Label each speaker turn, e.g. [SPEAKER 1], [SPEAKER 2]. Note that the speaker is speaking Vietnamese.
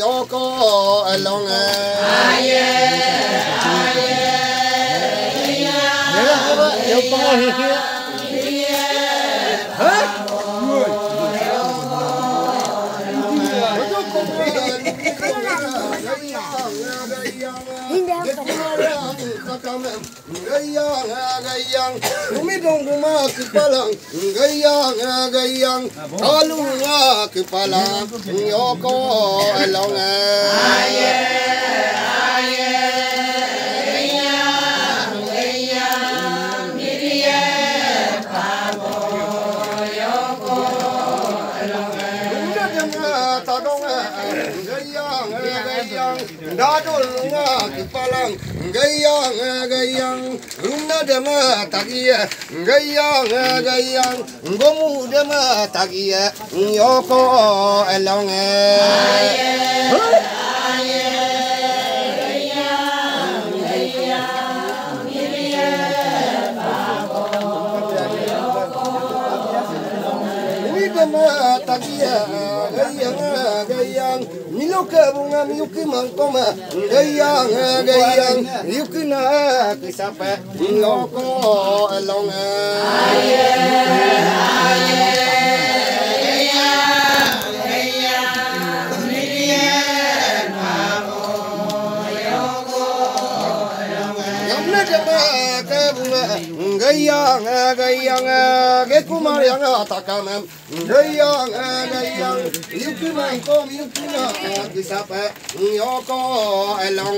[SPEAKER 1] yoko along aye aye
[SPEAKER 2] Nhớ là các bạn, yêu to thì kia.
[SPEAKER 1] Gayang, gayang, kalunga kipalang, yoko along aye. Dadulunga kipalang gayang gayang Runa dema tagia gayang gayang Gomu dema tagia Yoko elong Dema tagia gayang gayang Miluka bunga miyuki mangkoma. Gayang gayang Yuki na kisapa Yoko elong Yamna jama kabunga gayang gayang ge kumar yang atakam gayang gayang yuki man kom yuki na kisapa yoko elong